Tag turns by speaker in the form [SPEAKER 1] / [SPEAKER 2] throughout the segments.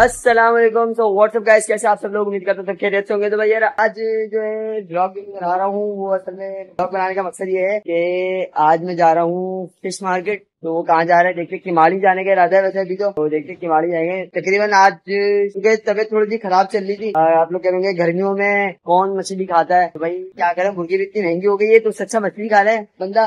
[SPEAKER 1] अस्सलाम वालेकुम तो व्हाट्सअप गाइस कैसे आप सब लोग? उम्मीद करते हैं खैरियत से होंगे। तो भाई यार आज जो है ब्लॉग बना रहा हूँ। वो असल में ब्लॉग बनाने का मकसद ये है कि आज मैं जा रहा हूँ फ़िश मार्केट तो वो कहाँ जा रहे हैं? देखते किमाड़ी जाने का इरादा है वैसे अभी तो, तो देखते किमाड़ी जाएँगे। तकरीबन आज क्योंकि तबियत थोड़ी सी खराब चल रही थी। आप लोग कहेंगे गर्मियों में कौन मछली खाता है? तो भाई क्या करें? मुर्गी भी इतनी महँगी हो गई है तो सच्चा मछली खा रहे हैं। बंदा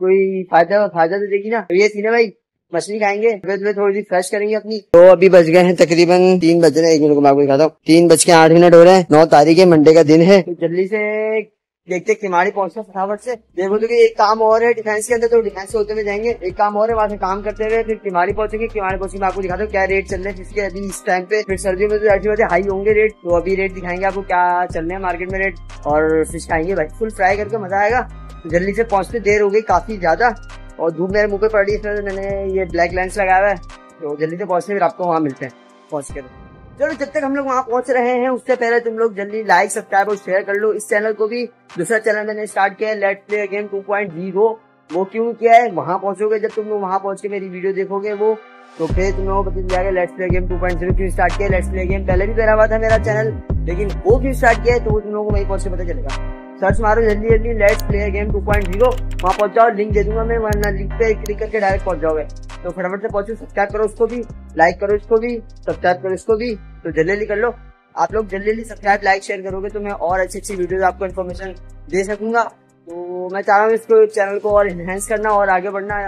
[SPEAKER 1] कोई फ़ायदा फ़ायदा तो देगी ना। तो ये सीने भाई। मछली खाएँगे। थोड़ी सी फ्रेश करेंगे अपनी। तो अभी बज गए हैं तकरीबन तीन बज रहे हैं। एक मिनट को मैं आपको दिखाता हूँ। तीन बज के आठ मिनट हो रहे हैं। नौ तारीख है, मंडे का दिन है। तो जल्दी से देखते किमाड़ी पहुँचते फटाफट से। देखो तो एक काम और है डिफेंस के अंदर तो डिफेंस होते हुए जाएँगे। एक काम और है, वहाँ से काम करते हुए फिर किमाड़ी पहुँचेंगे। किमाड़ी पहुँचे आपको दिखाता हूँ क्या रेट चल रहे हैं, जिसके अभी इस टाइम पे फिर सर्दियों में तो ऐसी बात हाई होंगे रेट तो अभी रेट दिखाएँगे आपको क्या चल रहे हैं मार्केट में रेट और फ़िश खाएँगे भाई। फुल फ्राई करके मज़ा आएगा। तो जल्दी से पहुँचते देर हो गई काफ़ी ज़्यादा। और धूप मेरे मुँह पे पड़ इसमें मैंने ये ब्लैक लेंस लगाया है। तो जल्दी से पहुँचते फिर आपको वहाँ मिलते हैं। पहुँच के चलो, जब तक हम लोग वहाँ पहुँच रहे हैं, उससे पहले तुम लोग जल्दी लाइक सब्सक्राइब और शेयर कर लो। इस चैनल को भी दूसरा चैनल मैंने स्टार्ट किया है let play game two point zero वो क्यों किया है? वहाँ पहुंचोगे, जब तुम लोग वहाँ पहुँच के मेरी वीडियो देखोगे वो तो फिर तुम लोगों को पता जाएगा let's play game two point zero क्यों स्टार्ट किया लेट्स प्ले गेम पहले भी करा हुआ था मेरा चैनल लेकिन वो क्यों स्टार्ट किया है तो वो तुम लोगों को वहीं पहुँच के पता चलेगा। सर्च मारो जल्दी जल्दी लेट्स प्ले गेम 2.0 वहाँ पहुँच जाओ लिंक दे दूँगा मैं, वरना लिंक पे क्लिक करके डायरेक्ट पहुँच जाओगे। तो फटाफट से पहुंचो सब्सक्राइब करो उसको भी लाइक करो इसको भी सब्सक्राइब करो इसको भी तो जल्दी जल्दी कर लो। आप लोग जल्दी जल्दी सब्सक्राइब लाइक शेयर करोगे तो मैं और अच्छी अच्छी वीडियो आपको इन्फॉर्मेशन दे सकूँगा। तो मैं चाह रहा हूँ इसको चैनल को और इनहेंस करना और आगे बढ़ना।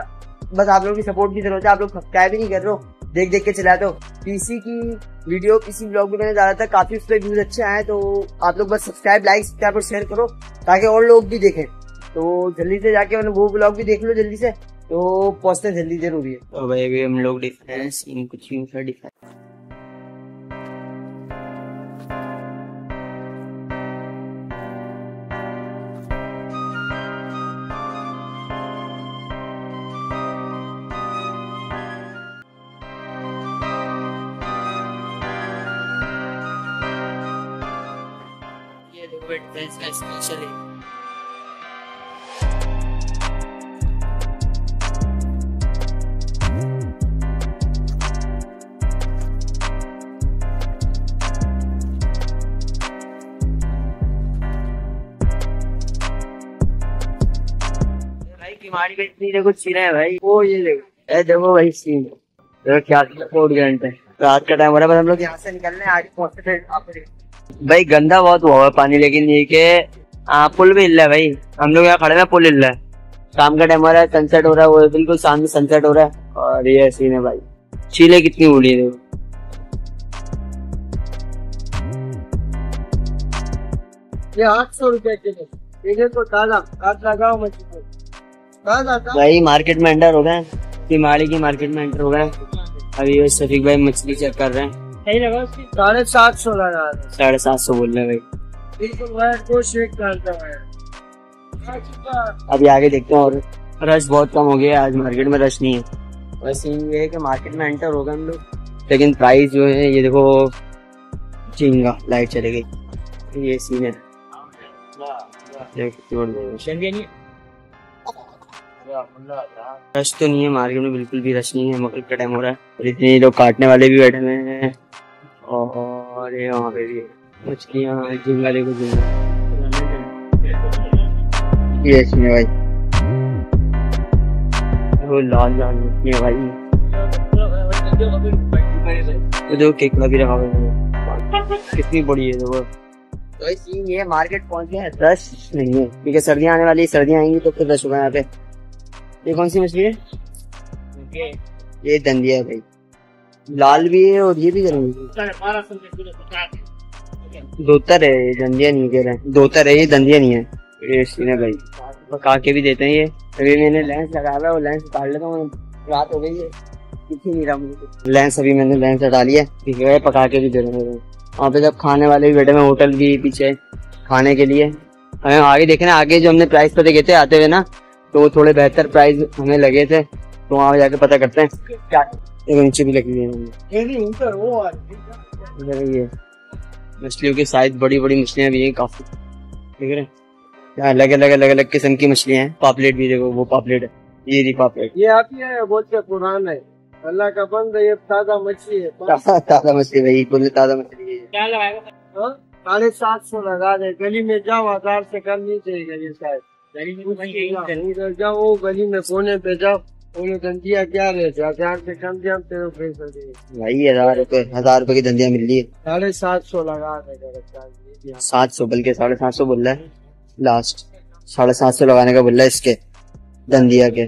[SPEAKER 1] बस आप लोगों की सपोर्ट की ज़रूरत है, आप लोग सब्सक्राइब ही नहीं कर रहे हो। देख देख के चलाते हो पीसी की वीडियो पीसी ब्लॉग में मैंने डाला था, काफ़ी उस पर व्यूज़ अच्छे आए तो आप लोग बस सब्सक्राइब लाइक सब्सक्राइब और शेयर करो, ताकि और लोग भी देखें। तो जल्दी से जाके मैंने वो ब्लॉग भी देख लो जल्दी से तो पहुँचते जल्दी, ज़रूरी है तो भाई, अभी हम लोग डिफरेंस इन कुछ डिफरेंस
[SPEAKER 2] Advance especially.
[SPEAKER 1] इतनी देखो सीन है भाई। वो ये देखो। ए, देखो भाई सीन। देखो क्या फोर्ट घंटे रात का टाइम हो रहा है हम लोग यहाँ से निकलने आज पहुँचते थे आपको भाई गंदा बहुत हुआ है पानी लेकिन ये के आ, पुल भी हिल रहा है भाई। हम लोग यहाँ खड़े हैं पुल हिल रहा है। शाम का टाइम हो रहा है सनसेट हो रहा है वो बिल्कुल सामने सनसेट हो रहा है। और ये सीन है भाई। चीले कितनी उड़ी है ये आठ सौ रुपए किलो। तो ताज़ा काट लगाओ मछली भाई मार्केट में एंटर हो गए तिमाड़ी की मार्केट में एंटर हो गए अभी शफीक भाई मछली चेक कर रहे हैं।
[SPEAKER 2] सही लगा साढ़े सात सौ लगा
[SPEAKER 1] साढ़े सात सौ बोल रहे भाई।
[SPEAKER 2] बिल्कुल शेक करता है।
[SPEAKER 1] अभी आगे देखते हैं और रश बहुत कम हो गया आज मार्केट में रश नहीं है। वैसे ये है कि मार्केट में एंटर होगा हम लोग लेकिन प्राइस जो है ये देखो चिंगा लाइट चले गई। ये सीन है। रश तो नहीं है मार्केट में बिल्कुल भी रश नहीं है मगर का टाइम हो रहा है। और इतने लोग काटने वाले भी बैठे हुए हैं। और ये वहाँ पे भी मछलियाँ झींगा देखो झींगा ये इसमें भाई। वो लाल लाल मछलियाँ भाई। देखो केकड़ा भी रखा हुआ कितनी बड़ी है देखो तो सीन ये मार्केट पहुँच गया है। रश नहीं है क्योंकि सर्दियाँ आने वाली सर्दियाँ आएँगी तो फिर रश होगा यहाँ पे। ये कौन सी मछली है? ये। दंदिया है भाई। लाल भी है और ये भी दोतर है ये दंदिया नहीं कह रहे दोतर है ये दंदिया नहीं है। ये सीने भाई। पका के भी देते हैं ये। अभी मैंने लेंस लगाया हुआ है वो लेंस उतार लेता हूँ। रात हो गई है। दिख नहीं रहा मुझे। लेंस अभी मैंने लेंस हटा लिया ठीक है पका के भी दे रहे हैं। वहाँ पे जब खाने वाले भी बैठे हुए होटल भी पीछे खाने के लिए। हमें आगे देखे ना आगे जो हमने प्राइस पता गए थे आते हुए ना तो वो थोड़े बेहतर प्राइस हमें लगे थे तो वहाँ जाके पता करते हैं। क्या? नीचे भी लगी हुई है। मछलियों की साइज़ बड़ी बड़ी मछलियाँ भी हैं काफ़ी। देख रहे हैं? अलग अलग अलग अलग किस्म की मछलियाँ हैं। पापलेट भी देखो वो पापलेट है। ये नहीं पापलेट।
[SPEAKER 2] ये आप ये बहुत पुराना है। अल्लाह का बंद है ये ताज़ा मछली है।
[SPEAKER 1] ताज़ा मछली भाई बोले ताज़ा मछली है
[SPEAKER 2] क्या लगाएगा? हाँ? साढ़े सात सौ लगा दे गली में जाओ हज़ार से कम नहीं चाहिए गली उधर जाओ गली में कोने पे जाओ धंधिया क्या रहते हज़ार से कम दिया हम तेरे को पैसा
[SPEAKER 1] भाई हज़ार रुपए हज़ार रुपए की धंधिया मिल रही है।
[SPEAKER 2] साढ़े सात सौ लगा देगा
[SPEAKER 1] सात सौ बल्कि साढ़े सात सौ बोल रहा है लास्ट साढ़े सात सौ लगाने का बोल रहा है इसके धंधिया के।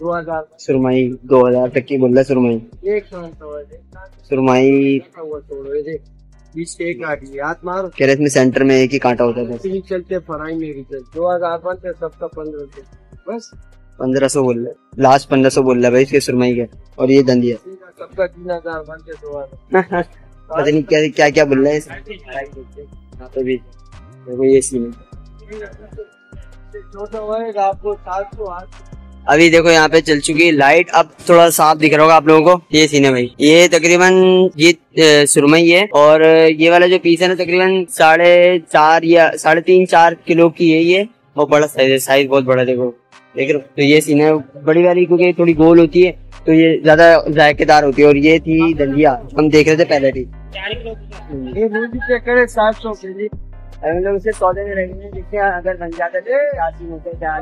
[SPEAKER 2] दो हज़ार।
[SPEAKER 1] सुरमई दो हज़ार तक की बोल रहा है सुरमई।
[SPEAKER 2] एक है
[SPEAKER 1] सुरमई
[SPEAKER 2] बीस के एक आदमी हाथ मारो
[SPEAKER 1] कह रहे इसमें सेंटर में एक ही कांटा होता था
[SPEAKER 2] तीन चलते फराई मेरी चल। दो हज़ार बनते सबका पंद्रह सौ। बस।
[SPEAKER 1] पंद्रह सौ बोल रहा है। लास्ट पंद्रह सौ बोल रहा है भाई इसके सुरमई के और ये धंधिया
[SPEAKER 2] सबका तीन हज़ार बनते दो हज़ार
[SPEAKER 1] पता नहीं क्या क्या क्या बोल रहा है इसमें। भी। देखो ये सीन है।
[SPEAKER 2] छोटा आपको सात सौ आठ।
[SPEAKER 1] अभी देखो यहाँ पे चल चुकी है लाइट अब थोड़ा साफ़ दिख रहा होगा आप लोगों को, ये सीन है भाई। ये तकरीबन ये सुरमई है और ये वाला जो पीस है ना, तकरीबन साढ़े चार या साढ़े तीन चार किलो की है ये। और बड़ा साइज़ है साइज़ बहुत बड़ा देखो। देख रहे? तो ये सीन है, बड़ी वाली क्योंकि थोड़ी गोल होती है तो ये ज़्यादा जायकेदार होती है और ये थी दलिया, हम देख रहे थे पहले थी
[SPEAKER 2] के
[SPEAKER 1] हम लोग उसे सौदे में देखते हैं अगर बन जाते तो क्या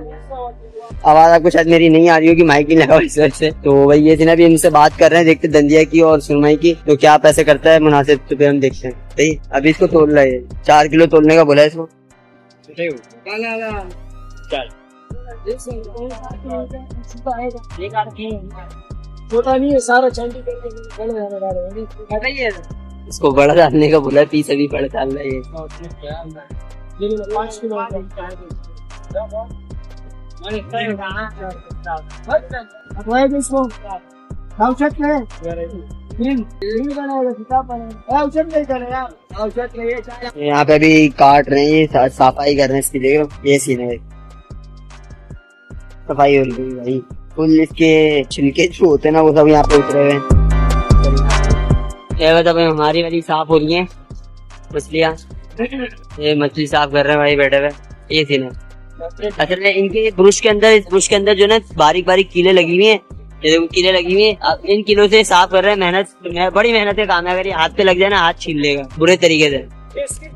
[SPEAKER 1] आवाज़ आपको शायद मेरी नहीं आ रही होगी माइक नहीं लगा इस वजह से। तो वही ये थी ना अभी इनसे बात कर रहे हैं देखते दंदिया की और सुरमई की तो क्या पैसे करता है मुनासिब तो फिर हम देखते हैं। सही? अभी इसको तोल रहा है चार किलो तोलने का बोला है इसको।
[SPEAKER 2] छोटा नहीं है सारा चंडी करके बड़े होने वाले हैं।
[SPEAKER 1] इसको बड़ा डालने का बोला पीस अभी बड़ा डाल रहा है यहाँ पे अभी काट रहे हैं सफ़ाई कर रहे हैं इसकी ये सीन है। सफ़ाई हो रही है भाई। फुल इसके छिलके जो होते हैं ना, वो सब यहाँ पे उतरे हुए हैं। ये भाई हमारी वाली साफ़ हो रही है। मछलियाँ ये मछली साफ़ कर रहे हैं भाई बैठे हुए। ये सीन है। असल में इनके ब्रुश के अंदर इस ब्रुश के अंदर जो ना बारीक बारीक कीले लगी हुई है। ये देखो कीले लगी हुई है। अब इन कीलों से साफ़ कर रहे हैं मेहनत बड़ी मेहनत का काम है अगर ये हाथ पे लग जाए ना हाथ छीन लेगा बुरे तरीके से।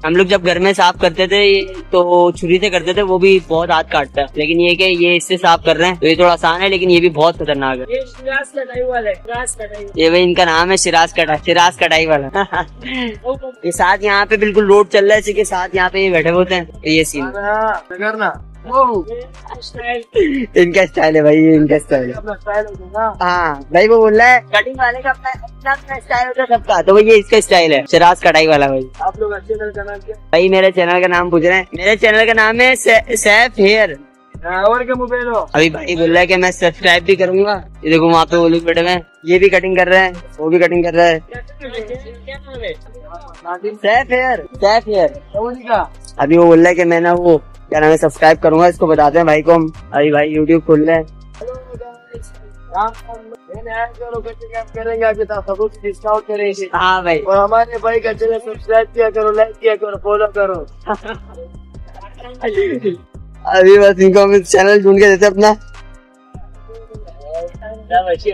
[SPEAKER 1] हम लोग जब घर में साफ़ करते थे तो छुरी से करते थे, वो भी बहुत हाथ काटता है। लेकिन ये कि ये इससे साफ़ कर रहे हैं तो ये थोड़ा आसान है, लेकिन ये भी बहुत खतरनाक है।
[SPEAKER 2] ये है
[SPEAKER 1] भाई इनका नाम है सिराज कटाई सिराज कटाई वाला। ये साथ यहाँ पे बिल्कुल रोड चल रहा है, इसी के साथ यहाँ पे बैठे होते हैं। ये सीन
[SPEAKER 2] करना
[SPEAKER 1] इनका स्टाइल है भाई इनका स्टाइल है।
[SPEAKER 2] अपना स्टाइल होगा
[SPEAKER 1] हाँ भाई वो बोल रहा है कटिंग वाले का अपना अपना अपना स्टाइल होता है सबका। तो भाई ये इसका स्टाइल है सिराज कटाई वाला भाई।
[SPEAKER 2] आप लोग अच्छे क्या
[SPEAKER 1] भाई मेरे चैनल का नाम पूछ रहे हैं। मेरे चैनल का नाम है सैफ हेयर।
[SPEAKER 2] हाँ, और क्या मोबाइल हो?
[SPEAKER 1] अभी भाई बोल रहा है कि मैं सब्सक्राइब भी करूँगा। ये देखो वहाँ पे वो लोग बैठे हैं ये भी कटिंग कर रहे हैं वो भी कटिंग कर रहा है। Saif hair Saif hair. अभी वो बोल रहा है कि मैं ना वो क्या नाम है सब्सक्राइब करूँगा इसको बताते हैं भाई को हम। अभी भाई यूट्यूब खोल रहे हैं। भाई
[SPEAKER 2] और हमारे भाई। का चैनल सब्सक्राइब किया करो लाइक किया करो फॉलो करो
[SPEAKER 1] अभी बस इनको हम चैनल ढूंढ के देते अपना।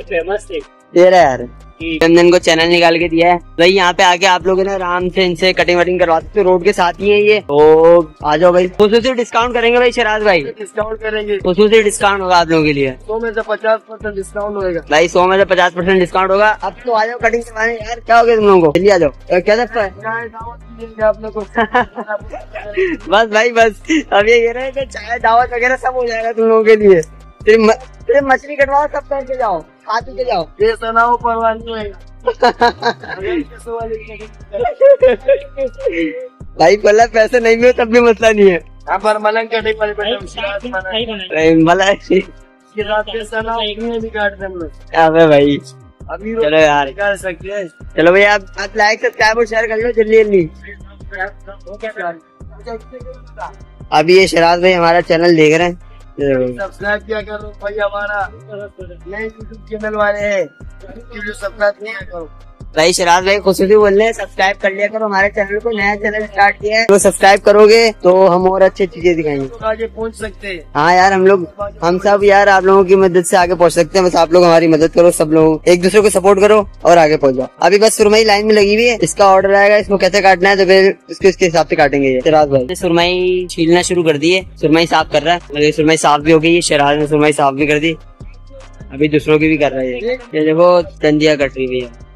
[SPEAKER 2] फ़ेमस थे।
[SPEAKER 1] दे रहा है यार। हमने को चैनल निकाल के दिया है। भाई यहाँ पे आके आप लोग ना आराम से इनसे कटिंग वटिंग करवा सकते रोड के साथ ही है ये। तो आ जाओ भाई। खसूसी डिस्काउंट करेंगे भाई शराज भाई।
[SPEAKER 2] डिस्काउंट करेंगे।
[SPEAKER 1] खसूसी डिस्काउंट होगा आप लोगों के लिए।
[SPEAKER 2] सौ में से पचास परसेंट डिस्काउंट होगा
[SPEAKER 1] भाई सौ में से पचास परसेंट डिस्काउंट होगा। अब तो आ जाओ कटिंग करवाने। यार क्या हो गया तुम लोगों को? जल्दी आ जाओ। क्या सकता है? बस भाई बस। अब ये कह रहे हैं चाय दावत वगैरह सब हो जाएगा तुम लोगों के लिए। मछली कटवाओ सब करके जाओ। खा पी के जाओ।
[SPEAKER 2] ये तनाव परवाह नहीं होएगा
[SPEAKER 1] भाई बोला पैसे नहीं मिले तब भी मसला नहीं है।
[SPEAKER 2] यहाँ पर मलंग कटे
[SPEAKER 1] अबे भाई।
[SPEAKER 2] अभी
[SPEAKER 1] चलो यार।
[SPEAKER 2] निकाल सकते हैं।
[SPEAKER 1] चलो भैया आप आप लाइक सब्सक्राइब और शेयर कर लो जल्दी जल्दी। अभी ये शराज भाई हमारा चैनल देख रहे हैं।
[SPEAKER 2] सब्सक्राइब किया करो भाई हमारा नए यूट्यूब चैनल वाले हैं सब्सक्राइब किया करो
[SPEAKER 1] भाई शराज भाई खुश भी बोल रहे हैं। सब्सक्राइब कर लिया करो हमारे चैनल को नया चैनल स्टार्ट किया है। तो सब्सक्राइब करोगे तो हम और अच्छी चीज़ें दिखाएँगे।
[SPEAKER 2] तो आगे पहुँच सकते हैं।
[SPEAKER 1] हाँ यार हम लोग हम सब यार आप लोगों की मदद से आगे पहुँच सकते हैं। बस आप लोग हमारी मदद करो सब लोग एक दूसरे को सपोर्ट करो और आगे पहुँच जाओ। अभी बस सुरमई लाइन में लगी हुई है। इसका ऑर्डर आएगा इसको कैसे काटना है तो फिर उसके उसके हिसाब से काटेंगे शराज भाई। सुरमई छीलना शुरू कर दी है। सुरमई साफ़ कर रहा है। मतलब सुरमई साफ़ भी हो गई है शराज ने सुरमई साफ़ भी कर दी। अभी दूसरों की भी कर रहा है ये। देखो तंदिया कट रही है।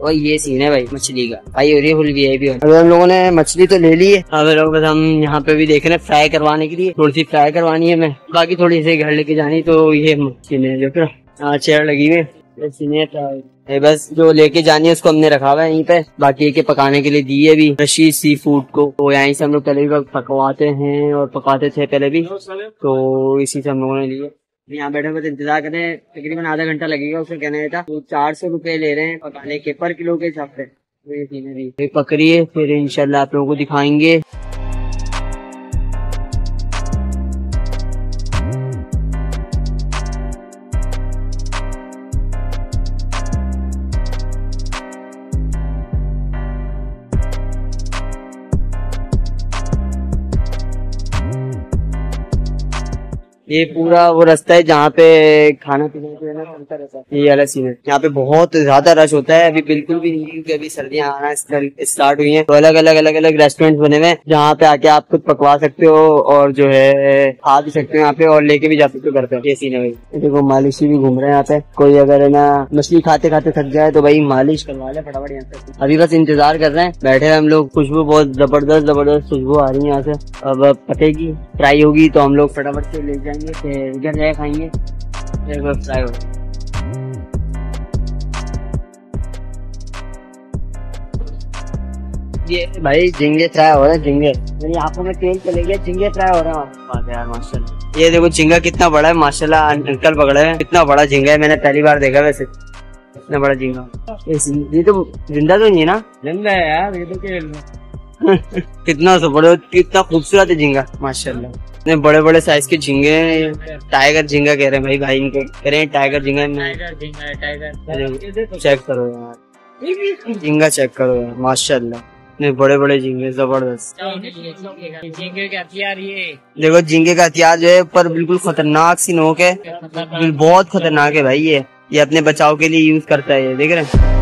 [SPEAKER 1] और ये सीन है भाई मछली का। भाई हो रही है फुल वी आई पी अभी हम लोगों ने मछली तो ले ली है। अब लोग बस हम यहाँ पे भी देख रहे हैं फ्राई करवाने के लिए। थोड़ी सी फ्राई करवानी है मैं बाकी थोड़ी सी घर लेके जानी तो ये मछली है जो फिर हाँ चेयर लगी हुई है। ये सीन है फ्राई ये बस जो लेके जानी है उसको हमने रखा हुआ है यहीं पे। बाकी के पकाने के लिए दी है भी रशी सी फ़ूड को। तो यहीं से हम लोग पहले भी पकवाते हैं और पकाते थे पहले भी। तो इसी से हम लोगों ने लिए यहाँ बैठे हुए इंतज़ार कर रहे हैं, तकरीबन आधा घंटा लगेगा उसे कहने था, वो चार सौ रुपये ले रहे हैं पकाने के, पर किलो के हिसाब से। पकड़िए सीन है फिर इंशाल्लाह आप लोगों को दिखाएँगे। ये पूरा वो रास्ता है जहाँ पे खाना पीना जो है ना चलता रहता है। ये वाला सीन है। यहाँ पे बहुत ज़्यादा रश होता है। अभी बिल्कुल भी नहीं, क्योंकि अभी सर्दियाँ आना स्टार्ट हुई हैं। तो अलग अलग अलग अलग रेस्टोरेंट बने हुए हैं, जहाँ पे आके आप खुद पकवा सकते हो और जो है, खा भी सकते हो यहाँ पे और लेके भी जा सकते हो घर पे। ये सीन है भाई। देखो, मालिशी भी घूम रहे हैं यहाँ पे। कोई अगर है ना, मछली खाते खाते थक जाए तो भाई मालिश करवा ले फटाफट यहाँ पे। अभी बस इंतज़ार कर रहे हैं। बैठे हम लोग, खुशबू बहुत ज़बरदस्त ज़बरदस्त खुशबू आ रही है यहाँ से। अब पकेगी फ्राई होगी तो हम लोग फटाफट से ले जाएँगे फिर घर जाए खाएँगे एक बार फ्राई हो ये भाई झिंगे फ्राई हो रहे हैं झिंगे। मेरी आँखों में तेल चले गया झींगे फ्राई हो रहे हैं यार माशाल्लाह। ये देखो झिंगा कितना बड़ा है माशाल्लाह अंकल पकड़े हैं। कितना बड़ा झिंगा है मैंने पहली बार देखा वैसे। इतना बड़ा झींगा। ये तो ज़िंदा तो नहीं है ना?
[SPEAKER 2] ज़िंदा है यार ये तो खेल
[SPEAKER 1] कितना बड़े कितना खूबसूरत है झींगा माशाल्लाह। इतने बड़े बड़े साइज़ के झींगे हैं। टाइगर झींगा कह रहे हैं भाई भाई इनको कह रहे हैं टाइगर झींगा
[SPEAKER 2] टाइगर झींगा है टाइगर
[SPEAKER 1] चेक करो यार। झींगा चेक करो यार माशाल्लाह। इतने बड़े बड़े झींगे ज़बरदस्त।
[SPEAKER 2] झींगे के हथियार ये।
[SPEAKER 1] देखो झींगे का हथियार जो है पर बिल्कुल खतरनाक सी नोक है। बहुत खतरनाक है भाई ये। ये अपने बचाव के लिए यूज़ करता है ये देख रहे हैं?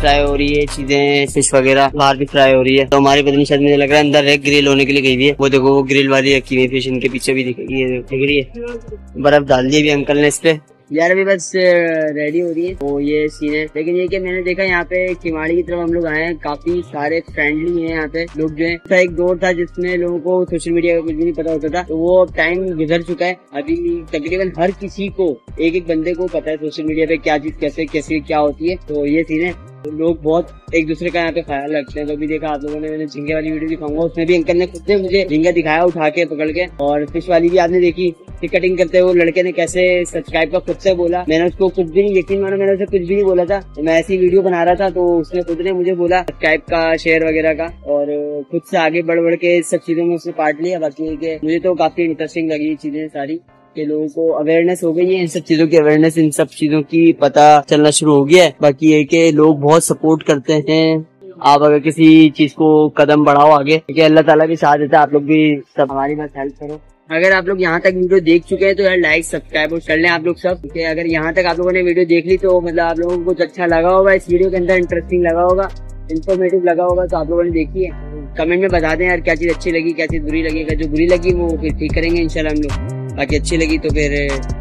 [SPEAKER 1] फ्राई हो रही है, चीज़ें फ़िश वगैरह बाहर भी फ्राई हो रही है। तो हमारी पत्नी शायद मुझे लग रहा है अंदर एक ग्रिल होने के लिए गई हुई है। वो देखो, वो ग्रिल वाली रखी हुई फ़िश इनके पीछे भी दिख रही है, दिख रही है। बर्फ़ डाल दी अभी अंकल ने इस पे। यार, अभी बस रेडी हो रही है। तो ये सीन है। लेकिन ये कि मैंने देखा, यहाँ पे किमाड़ी की तरफ़ हम लोग आए हैं। काफ़ी सारे फ्रेंडली हैं यहाँ पे लोग जो है। तो एक दौर था जिसमें लोगों को सोशल मीडिया का कुछ भी नहीं पता होता था। तो वो अब टाइम गुजर चुका है। अभी तकरीबन हर किसी को एक एक बंदे को पता है सोशल मीडिया पे क्या चीज़ कैसे कैसे, क्या होती है। तो ये सीन है। तो लोग बहुत एक दूसरे का यहाँ पे ख्याल रखते हैं। तो भी देखा आप लोगों ने, मैंने झींगे वाली वीडियो दिखाऊँगा। उसमें भी अंकल ने खुद से मुझे झींगा दिखाया उठा के, पकड़ के। और फ़िश वाली भी आपने देखी, कि कटिंग करते हुए लड़के ने कैसे सब्सक्राइब का खुद से बोला। मैंने उसको कुछ भी नहीं, यकीन मानो मैंने उसे कुछ भी नहीं बोला था। तो मैं ऐसी वीडियो बना रहा था तो उसने खुद ने मुझे बोला सब्सक्राइब का शेयर वगैरह का। और खुद से आगे बढ़ बढ़ के सब चीज़ों में उसने पार्ट लिया। बाकी मुझे तो काफ़ी इंटरेस्टिंग लगी चीज़ें सारी। कि लोगों को अवेयरनेस हो गई है, इन सब चीज़ों की अवेयरनेस इन सब चीज़ों की पता चलना शुरू हो गया है। बाकी ये कि लोग बहुत सपोर्ट करते हैं। आप अगर किसी चीज़ को कदम बढ़ाओ आगे, क्योंकि अल्लाह ताला भी साथ देता है, आप लोग भी सब हमारी बस हेल्प करो। अगर आप लोग यहाँ तक वीडियो देख चुके हैं तो यार लाइक सब्सक्राइब और कर लें आप लोग सब। क्योंकि अगर यहाँ तक आप लोगों ने वीडियो देख ली तो मतलब आप लोगों को कुछ अच्छा लगा होगा, इस वीडियो के अंदर इंटरेस्टिंग लगा होगा इन्फॉर्मेटिव लगा होगा तो आप लोगों ने देखी है। कमेंट में बता दें यार क्या चीज़ अच्छी लगी, क्या चीज़ बुरी लगी, अगर जो बुरी लगी, वो फिर ठीक करेंगे, इंशाल्लाह हम लोग। बाकी अच्छी लगी तो फिर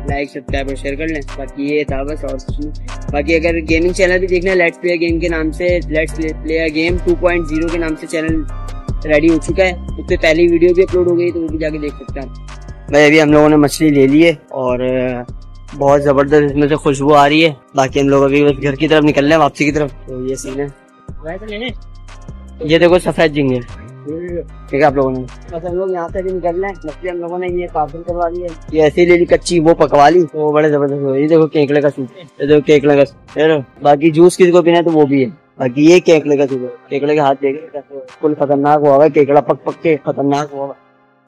[SPEAKER 1] लाइक सब्सक्राइब और शेयर कर लें। बाकी ये था बस और कुछ नहीं। बाकी अगर गेमिंग चैनल भी देखना है लेट्स प्ले गेम के नाम से लेट्स प्ले गेम 2.0 के नाम से चैनल रेडी हो चुका है। उससे पहली वीडियो भी अपलोड हो गई तो वो भी जाके देख सकते हैं। भाई अभी हम लोगों ने मछली ले ली है और बहुत ज़बरदस्त इसमें से खुशबू आ रही है। बाकी हम लोग अभी बस घर की तरफ़ निकल रहे हैं वापसी की तरफ़। तो ये सीन है। ये देखो सफ़ेद झींगे ठीक है आप लोगों ने। बस हम लोग यहाँ से भी निकल रहे हैं। मछली हम लोगों ने ये पार्सल करवा ली है। ये ऐसे ले ली कच्ची वो पकवा ली। तो वो बड़े ज़बरदस्त हो ये देखो केकड़े का सूप। ये देखो केकड़े का सूप। बाकी जूस किसी को पीना है तो वो भी है। बाकी ये केकड़े का सूप है। केकड़े का हाथ देख फुल खतरनाक हुआ है केकड़ा पक पक के खतरनाक हुआ है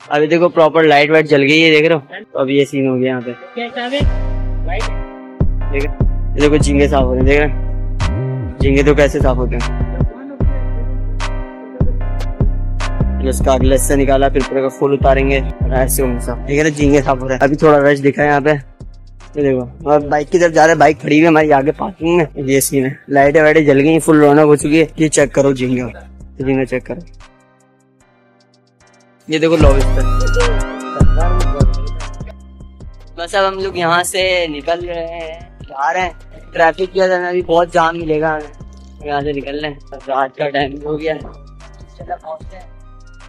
[SPEAKER 1] अभी देखो प्रॉपर लाइट वाइट जल गई है देख रहे हो? तो अब ये सीन हो गया यहाँ पे। देखो झींगे साफ़ हो रहे हैं। देख रहे हैं? झींगे तो कैसे साफ़ होते हैं? ये उसका अगले से निकाला, फिर पूरे का फूल उतारेंगे। ऐसे होंगे सब। ठीक है ना? झींगे साफ़ हो रहे अभी थोड़ा रश दिखा है यहाँ पे। ये देखो। और बाइक की तरफ़ जा रहे हैं। बाइक खड़ी हुई हमारी आगे पार्किंग में। ये सीन है। लाइटें वाइटें जल गई फुल रौनक हो चुकी है। ये चेक करो झींगे झींगे चेक करो। ये देखो लॉबिस्टर बस अब हम लोग यहाँ से निकल रहे हैं। जा रहे हैं। ट्रैफ़िक की वजह से अभी बहुत जाम मिलेगा। हमें यहाँ से निकल रहे हैं रात का टाइम हो गया। है चलो पहुँचते हैं।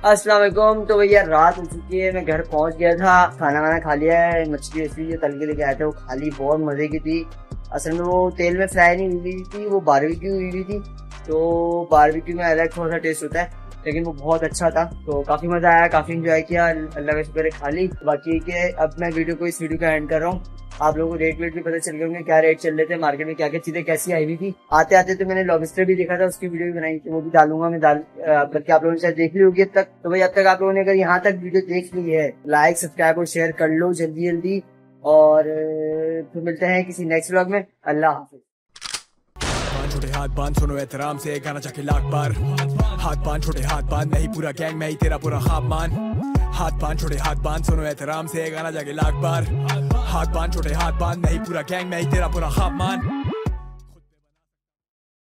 [SPEAKER 1] अस्सलाम वालेकुम तो भैया, रात हो चुकी है, मैं घर पहुँच गया था। खाना वाना खा लिया है मछली वछली जो तल के लेके आए थे, वो खाली बहुत मज़े की थी। असल में वो तेल में फ्राई नहीं हुई हुई थी, वो बारबेक्यू हुई हुई थी। तो बारबेक्यू में अलग थोड़ा सा टेस्ट होता है, लेकिन वो बहुत अच्छा था। तो काफ़ी मज़ा आया, काफ़ी इंजॉय किया, अल्लाह का शुक्र है खाली बाकी के अब मैं वीडियो को इस वीडियो का एंड कर रहा हूँ। आप लोगों को रेट वेट भी पता चल गए होंगे क्या रेट चल रहे थे मार्केट में क्या क्या चीज़ें कैसी आई हुई थी। आते आते तो मैंने लॉबिस्टर भी देखा था, उसकी वीडियो भी बनाई थी, वो भी डालूँगा मैं, डाल करके आप लोगों ने शायद देख ली होगी अब तक। तो भाई, अब तक आप लोगों ने अगर यहाँ तक वीडियो देख ली है लाइक सब्सक्राइब और शेयर कर लो जल्दी जल्दी और, फिर मिलते हैं किसी नेक्स्ट ब्लॉग में। अल्लाह हाफिज।
[SPEAKER 3] छोटे हाथ, बाँध सुनो एहतराम से, गाना चाके लाख बार। हाथ पाँच छोटे हाथ, बाँध नहीं पूरा गैंग मैं ही तेरा पूरा खाब मान। हाथ पान छोटे हाथ बाँध, सुनो एहतराम से गाना जाके लाख बार। हाथ पाँच छोटे हाथ बाँध, नहीं पूरा गैंग, मैं ही तेरा पूरा हाथ मान।